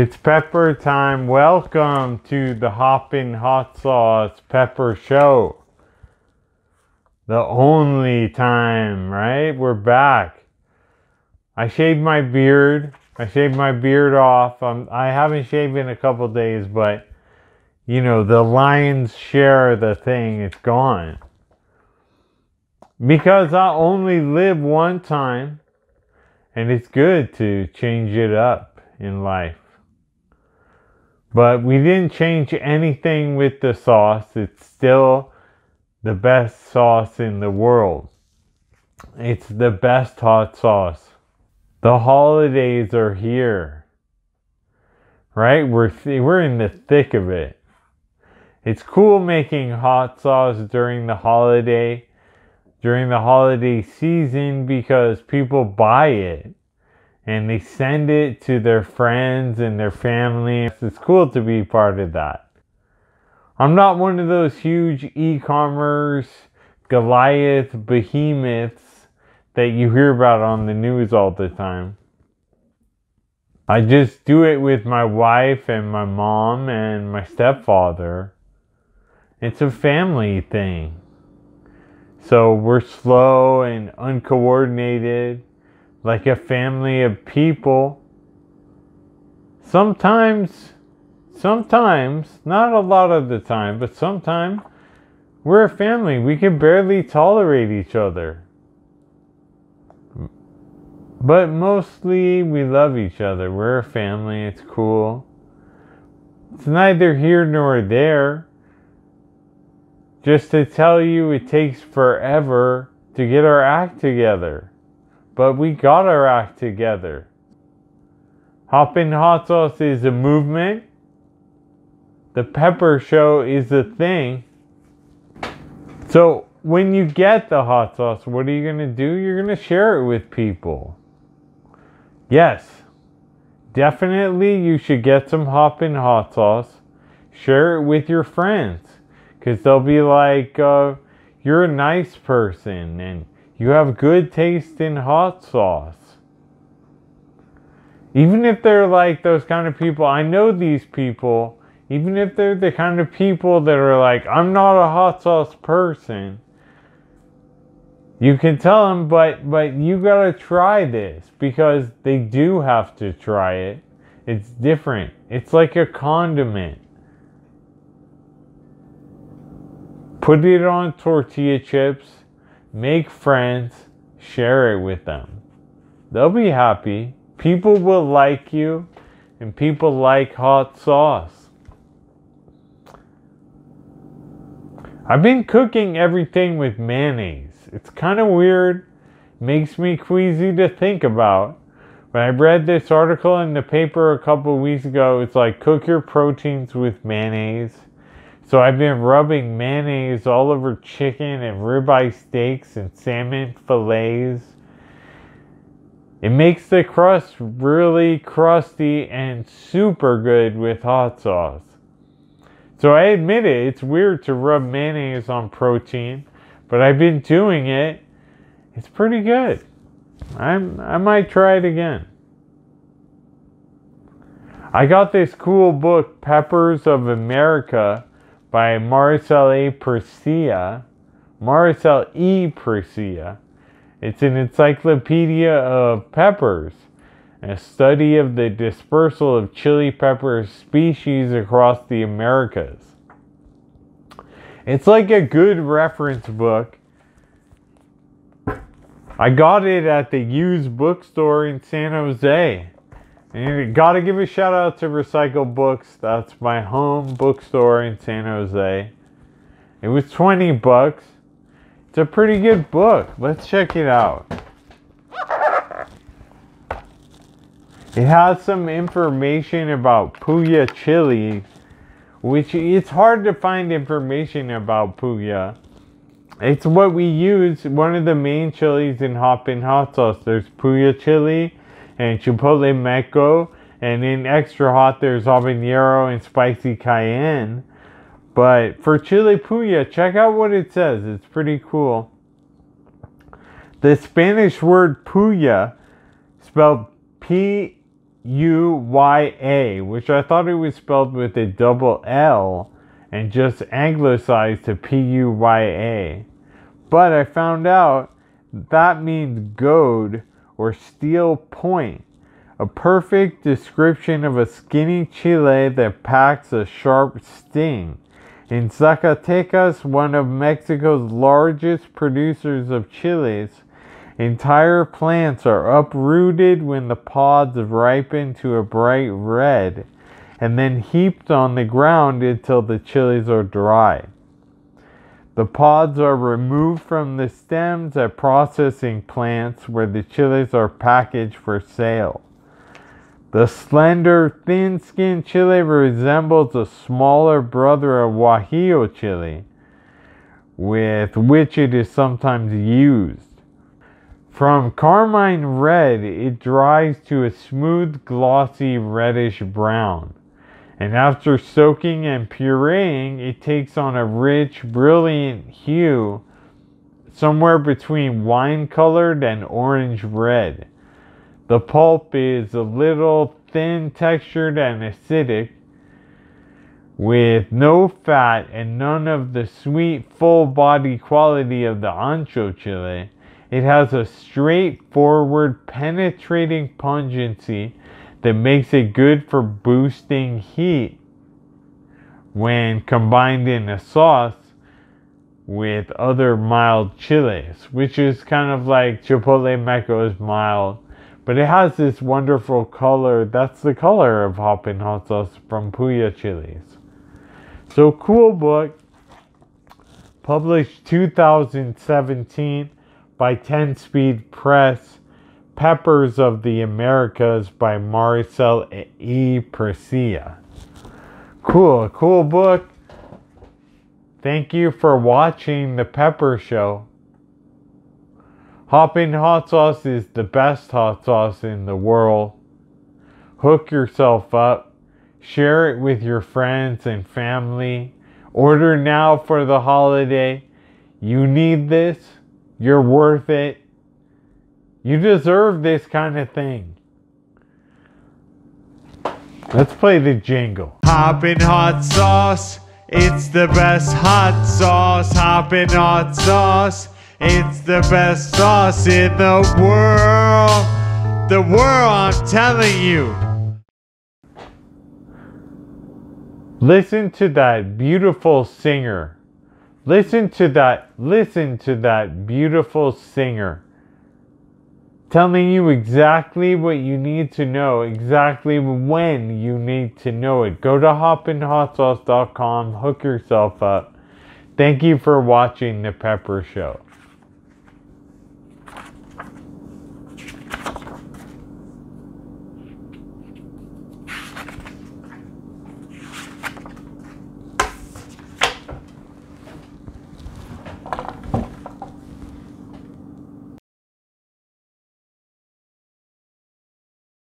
It's pepper time. Welcome to the Hoppin' Hot Sauce Pepper Show. The only time, right? We're back. I shaved my beard. I shaved my beard off. Um, I haven't shaved in a couple days, but you know, the lion's share of the thing, it's gone. Because I only live one time, and it's good to change it up in life. But we didn't change anything with the sauce. It's still the best sauce in the world. It's the best hot sauce. The holidays are here. Right? We're th- we're in the thick of it. It's cool making hot sauce during the holiday during the holiday season because people buy it and they send it to their friends and their family. It's cool to be part of that. I'm not one of those huge e commerce Goliath behemoths that you hear about on the news all the time. I just do it with my wife and my mom and my stepfather. It's a family thing. So we're slow and uncoordinated like a family of people. Sometimes, sometimes, not a lot of the time, but sometimes we're a family. We can barely tolerate each other. But mostly we love each other. We're a family. It's cool. It's neither here nor there. Just to tell you, it takes forever to get our act together. But we got our act together. Hoppin' Hot Sauce is a movement. The Pepper Show is a thing. So when you get the hot sauce, what are you going to do? You're going to share it with people. Yes, definitely you should get some Hoppin' Hot Sauce. Share it with your friends. Because they'll be like, uh, you're a nice person and you have good taste in hot sauce. Even if they're like those kind of people, I know these people, even if they're the kind of people that are like, I'm not a hot sauce person. You can tell them, but but you gotta try this because they do have to try it. It's different. It's like a condiment. Put it on tortilla chips make friends, share it with them. They'll be happy. People will like you, and people like hot sauce. I've been cooking everything with mayonnaise. It's kind of weird, makes me queasy to think about. But I read this article in the paper a couple weeks ago. It's like cook your proteins with mayonnaise. So I've been rubbing mayonnaise all over chicken and ribeye steaks and salmon fillets. It makes the crust really crusty and super good with hot sauce. So I admit it, it's weird to rub mayonnaise on protein, but I've been doing it. It's pretty good. I'm, I might try it again. I got this cool book, Peppers of America by Marcel A. Persia. Marcel E. Persia. It's an encyclopedia of peppers, a study of the dispersal of chili pepper species across the Americas. It's like a good reference book. I got it at the used bookstore in San Jose. And gotta give a shout out to Recycle Books. That's my home bookstore in San Jose. It was 20 bucks. It's a pretty good book. Let's check it out. It has some information about Puya chili, which it's hard to find information about Puya. It's what we use, one of the main chilies in Hoppin' Hot Sauce. There's Puya chili, and chipotle meco, And in extra hot, there's habanero and spicy cayenne. But for chile puya, check out what it says. It's pretty cool. The Spanish word puya, spelled P U Y A, which I thought it was spelled with a double L and just anglicized to P U Y A. But I found out that means goad or steel point, a perfect description of a skinny chile that packs a sharp sting. In Zacatecas, one of Mexico's largest producers of chilies, entire plants are uprooted when the pods ripen to a bright red and then heaped on the ground until the chilies are dry. The pods are removed from the stems at processing plants where the chilies are packaged for sale. The slender, thin skinned chili resembles a smaller brother of Guajillo chili, with which it is sometimes used. From carmine red, it dries to a smooth, glossy reddish brown and after soaking and pureeing, it takes on a rich, brilliant hue somewhere between wine colored and orange red. The pulp is a little thin textured and acidic, with no fat and none of the sweet, full body quality of the ancho chile. It has a straightforward, penetrating pungency that makes it good for boosting heat when combined in a sauce with other mild chilies, which is kind of like Chipotle Meco is mild, but it has this wonderful color. That's the color of Hoppin' Hot Sauce from Puya Chilies. So cool book, published 2017 by 10 Speed Press Peppers of the Americas by Marcel E. Presilla. Cool, cool book. Thank you for watching The Pepper Show. Hoppin' Hot Sauce is the best hot sauce in the world. Hook yourself up. Share it with your friends and family. Order now for the holiday. You need this. You're worth it. You deserve this kind of thing. Let's play the jingle. Hoppin' hot sauce. It's the best hot sauce. Hoppin' hot sauce. It's the best sauce in the world. The world, I'm telling you. Listen to that beautiful singer. Listen to that, listen to that beautiful singer telling you exactly what you need to know, exactly when you need to know it. Go to hoppinhotsauce.com, hook yourself up. Thank you for watching The Pepper Show.